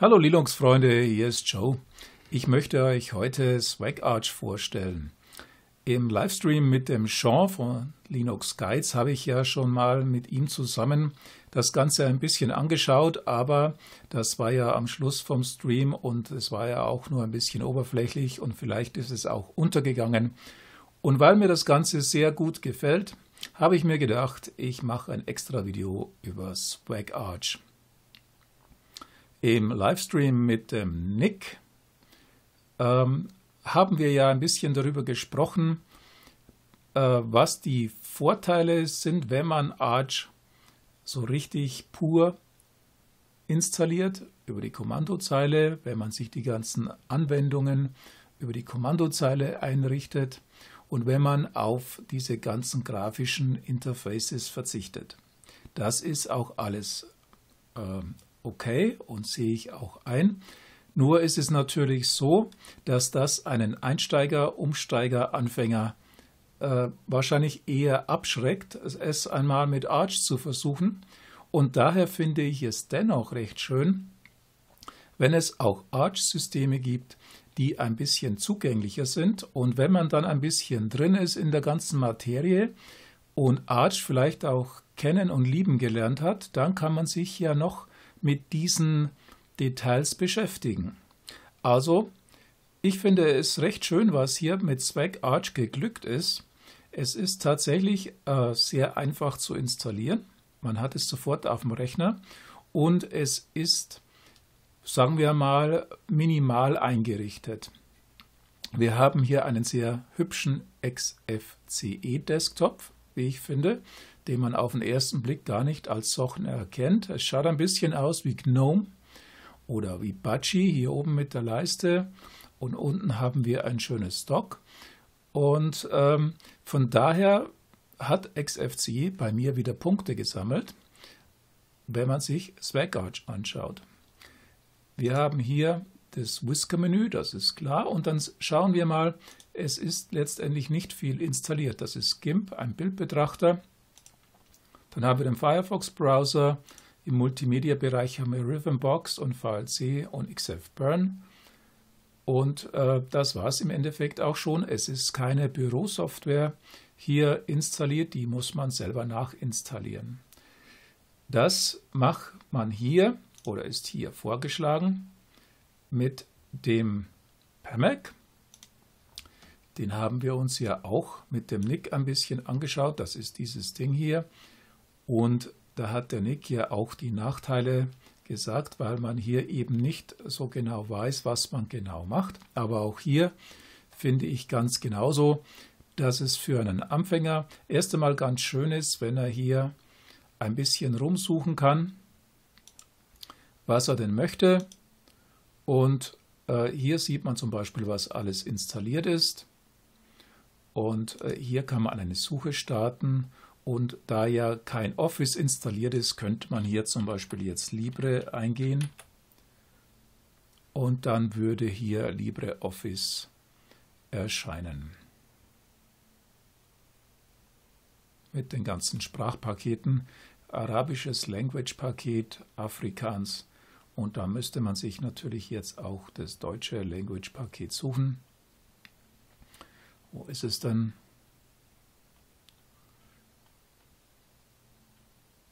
Hallo Linux-Freunde, hier ist Joe. Ich möchte euch heute SwagArch vorstellen. Im Livestream mit dem Sean von Linux Guides habe ich ja schon mal mit ihm zusammen das Ganze ein bisschen angeschaut, aber das war ja am Schluss vom Stream und es war ja auch nur ein bisschen oberflächlich und vielleicht ist es auch untergegangen. Und weil mir das Ganze sehr gut gefällt, habe ich mir gedacht, ich mache ein extra Video über SwagArch im Livestream mit dem Nick ähm, haben wir ja ein bisschen darüber gesprochen, äh, was die Vorteile sind, wenn man Arch so richtig pur installiert über die Kommandozeile, wenn man sich die ganzen Anwendungen über die Kommandozeile einrichtet und wenn man auf diese ganzen grafischen Interfaces verzichtet. Das ist auch alles äh, okay und sehe ich auch ein. Nur ist es natürlich so, dass das einen Einsteiger, Umsteiger, Anfänger äh, wahrscheinlich eher abschreckt, es einmal mit Arch zu versuchen. Und daher finde ich es dennoch recht schön, wenn es auch Arch-Systeme gibt, die ein bisschen zugänglicher sind. Und wenn man dann ein bisschen drin ist in der ganzen Materie und Arch vielleicht auch kennen und lieben gelernt hat, dann kann man sich ja noch mit diesen Details beschäftigen. Also, ich finde es recht schön, was hier mit Swag Arch geglückt ist. Es ist tatsächlich äh, sehr einfach zu installieren. Man hat es sofort auf dem Rechner und es ist, sagen wir mal, minimal eingerichtet. Wir haben hier einen sehr hübschen XFCE-Desktop, wie ich finde den man auf den ersten Blick gar nicht als solchen erkennt. Es schaut ein bisschen aus wie GNOME oder wie Budgie hier oben mit der Leiste und unten haben wir ein schönes Stock. Und ähm, von daher hat XFCE bei mir wieder Punkte gesammelt, wenn man sich SwagArch anschaut. Wir haben hier das Whisker-Menü, das ist klar, und dann schauen wir mal, es ist letztendlich nicht viel installiert. Das ist GIMP, ein Bildbetrachter, dann haben wir den Firefox-Browser. Im Multimedia-Bereich haben wir Rhythmbox und VLC und XFBurn. Und äh, das war es im Endeffekt auch schon. Es ist keine Bürosoftware hier installiert, die muss man selber nachinstallieren. Das macht man hier oder ist hier vorgeschlagen mit dem PAMAC. Den haben wir uns ja auch mit dem Nick ein bisschen angeschaut. Das ist dieses Ding hier. Und da hat der Nick ja auch die Nachteile gesagt, weil man hier eben nicht so genau weiß, was man genau macht. Aber auch hier finde ich ganz genauso, dass es für einen Anfänger erst einmal ganz schön ist, wenn er hier ein bisschen rumsuchen kann, was er denn möchte. Und äh, hier sieht man zum Beispiel, was alles installiert ist. Und äh, hier kann man eine Suche starten und da ja kein Office installiert ist, könnte man hier zum Beispiel jetzt Libre eingehen. Und dann würde hier LibreOffice erscheinen. Mit den ganzen Sprachpaketen. Arabisches Language-Paket, Afrikaans. Und da müsste man sich natürlich jetzt auch das deutsche Language-Paket suchen. Wo ist es dann?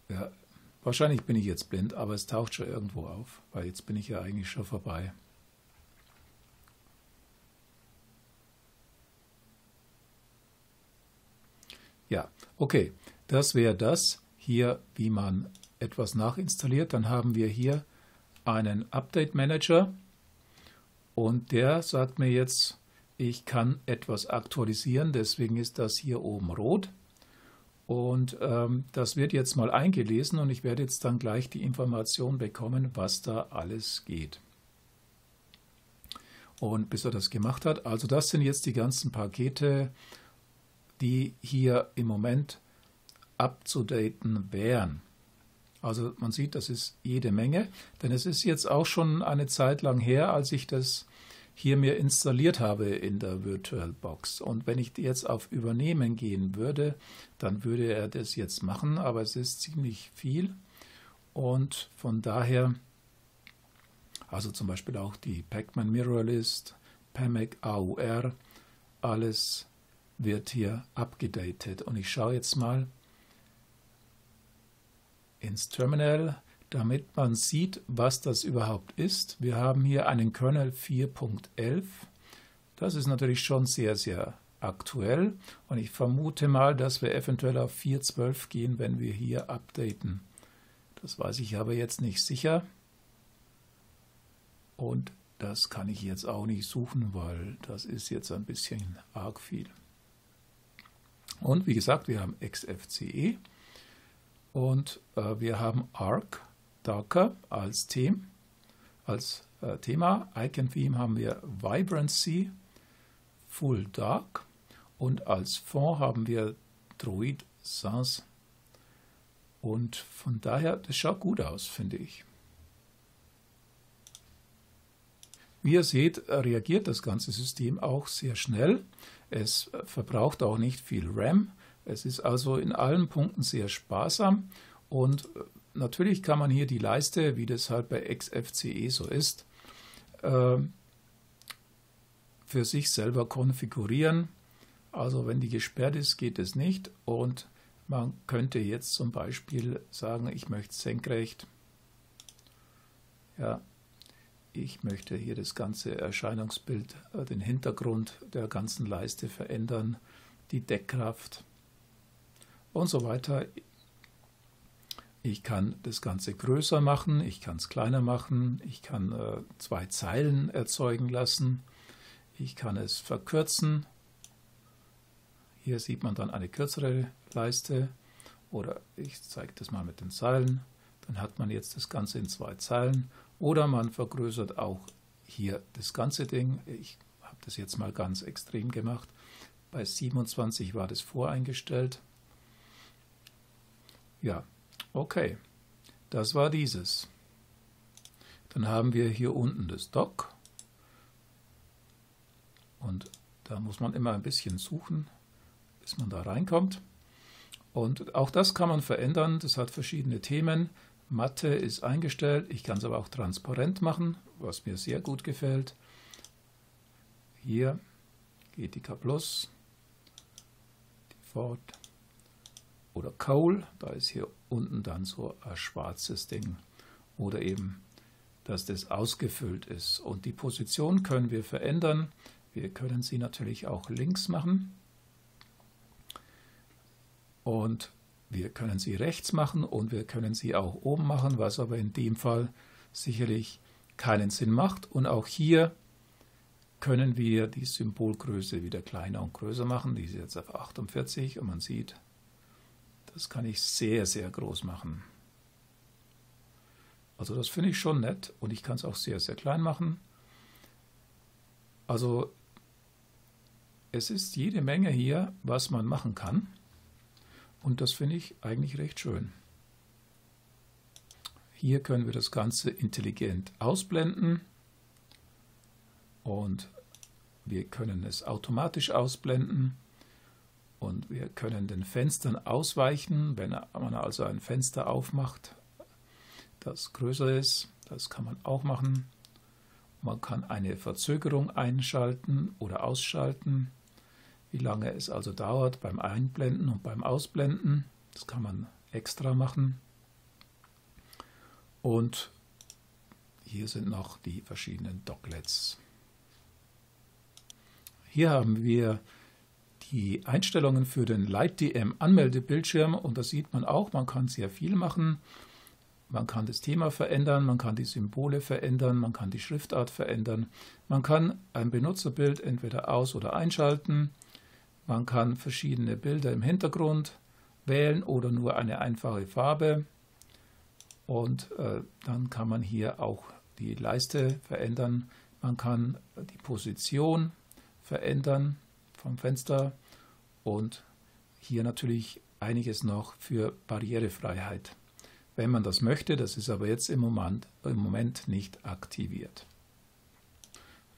Ja, wahrscheinlich bin ich jetzt blind, aber es taucht schon irgendwo auf, weil jetzt bin ich ja eigentlich schon vorbei. Ja, okay, das wäre das hier, wie man etwas nachinstalliert. Dann haben wir hier einen Update Manager und der sagt mir jetzt, ich kann etwas aktualisieren, deswegen ist das hier oben rot. Und ähm, das wird jetzt mal eingelesen und ich werde jetzt dann gleich die Information bekommen, was da alles geht. Und bis er das gemacht hat, also das sind jetzt die ganzen Pakete, die hier im Moment abzudaten wären. Also man sieht, das ist jede Menge, denn es ist jetzt auch schon eine Zeit lang her, als ich das hier mir installiert habe in der VirtualBox. Und wenn ich jetzt auf Übernehmen gehen würde, dann würde er das jetzt machen, aber es ist ziemlich viel. Und von daher Also zum Beispiel auch die Pacman Mirrorlist, PAMAC AUR, alles wird hier abgedatet. Und ich schaue jetzt mal ins Terminal, damit man sieht, was das überhaupt ist. Wir haben hier einen Kernel 4.11. Das ist natürlich schon sehr, sehr aktuell. Und ich vermute mal, dass wir eventuell auf 4.12 gehen, wenn wir hier updaten. Das weiß ich aber jetzt nicht sicher. Und das kann ich jetzt auch nicht suchen, weil das ist jetzt ein bisschen arg viel. Und wie gesagt, wir haben XFCE und äh, wir haben Arc Darker als Thema. Als äh, Thema. Icon Theme haben wir Vibrancy Full Dark und als Fond haben wir Droid Sans. Und von daher, das schaut gut aus, finde ich. Wie ihr seht, reagiert das ganze System auch sehr schnell. Es verbraucht auch nicht viel RAM. Es ist also in allen Punkten sehr sparsam und äh, natürlich kann man hier die Leiste, wie das halt bei XFCE so ist, äh, für sich selber konfigurieren. Also wenn die gesperrt ist, geht es nicht und man könnte jetzt zum Beispiel sagen, ich möchte senkrecht ja, ich möchte hier das ganze Erscheinungsbild, äh, den Hintergrund der ganzen Leiste verändern, die Deckkraft und so weiter. Ich kann das Ganze größer machen, ich kann es kleiner machen, ich kann äh, zwei Zeilen erzeugen lassen, ich kann es verkürzen. Hier sieht man dann eine kürzere Leiste oder ich zeige das mal mit den Zeilen. Dann hat man jetzt das Ganze in zwei Zeilen oder man vergrößert auch hier das ganze Ding. Ich habe das jetzt mal ganz extrem gemacht. Bei 27 war das voreingestellt. Ja, okay. Das war dieses. Dann haben wir hier unten das Dock. Und da muss man immer ein bisschen suchen, bis man da reinkommt. Und auch das kann man verändern. Das hat verschiedene Themen. Matte ist eingestellt. Ich kann es aber auch transparent machen, was mir sehr gut gefällt. Hier GTK Plus, Default oder Coal. Da ist hier unten dann so ein schwarzes Ding. Oder eben, dass das ausgefüllt ist. Und die Position können wir verändern. Wir können sie natürlich auch links machen. Und wir können sie rechts machen und wir können sie auch oben machen, was aber in dem Fall sicherlich keinen Sinn macht. Und auch hier können wir die Symbolgröße wieder kleiner und größer machen. Die ist jetzt auf 48 und man sieht, das kann ich sehr, sehr groß machen. Also das finde ich schon nett und ich kann es auch sehr, sehr klein machen. Also es ist jede Menge hier, was man machen kann. Und das finde ich eigentlich recht schön. Hier können wir das Ganze intelligent ausblenden und wir können es automatisch ausblenden und wir können den Fenstern ausweichen, wenn man also ein Fenster aufmacht, das größer ist. Das kann man auch machen. Man kann eine Verzögerung einschalten oder ausschalten wie lange es also dauert beim Einblenden und beim Ausblenden. Das kann man extra machen. Und hier sind noch die verschiedenen Docklets. Hier haben wir die Einstellungen für den LightDM Anmeldebildschirm und da sieht man auch, man kann sehr viel machen. Man kann das Thema verändern, man kann die Symbole verändern, man kann die Schriftart verändern. Man kann ein Benutzerbild entweder aus- oder einschalten. Man kann verschiedene Bilder im Hintergrund wählen oder nur eine einfache Farbe. Und äh, dann kann man hier auch die Leiste verändern. Man kann die Position verändern vom Fenster und hier natürlich einiges noch für Barrierefreiheit. Wenn man das möchte, das ist aber jetzt im Moment, im Moment nicht aktiviert.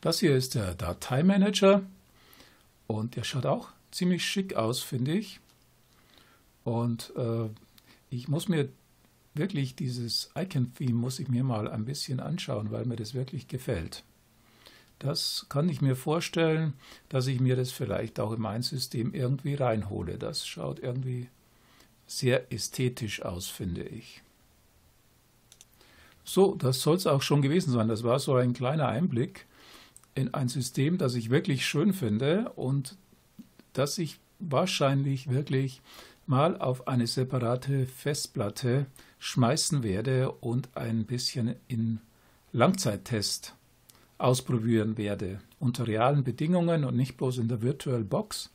Das hier ist der Dateimanager. Und der schaut auch ziemlich schick aus, finde ich. Und äh, ich muss mir wirklich dieses Icon-Theme muss ich mir mal ein bisschen anschauen, weil mir das wirklich gefällt. Das kann ich mir vorstellen, dass ich mir das vielleicht auch in mein System irgendwie reinhole. Das schaut irgendwie sehr ästhetisch aus, finde ich. So, das soll es auch schon gewesen sein. Das war so ein kleiner Einblick in ein System, das ich wirklich schön finde und das ich wahrscheinlich wirklich mal auf eine separate Festplatte schmeißen werde und ein bisschen in Langzeittest ausprobieren werde, unter realen Bedingungen und nicht bloß in der Virtual Box.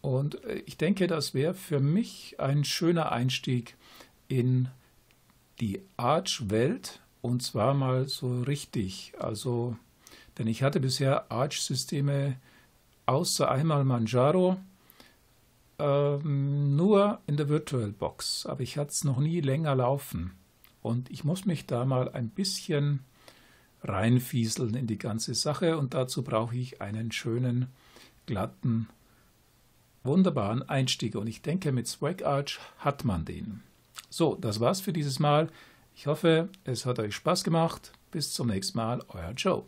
Und äh, ich denke, das wäre für mich ein schöner Einstieg in die Arch-Welt und zwar mal so richtig. Also, denn ich hatte bisher Arch-Systeme außer einmal Manjaro ähm, nur in der VirtualBox, aber ich hatte es noch nie länger laufen. Und ich muss mich da mal ein bisschen reinfieseln in die ganze Sache und dazu brauche ich einen schönen, glatten, wunderbaren Einstieg. Und ich denke, mit Swag Arch hat man den. So, das war's für dieses Mal. Ich hoffe, es hat euch Spaß gemacht. Bis zum nächsten Mal, euer Joe.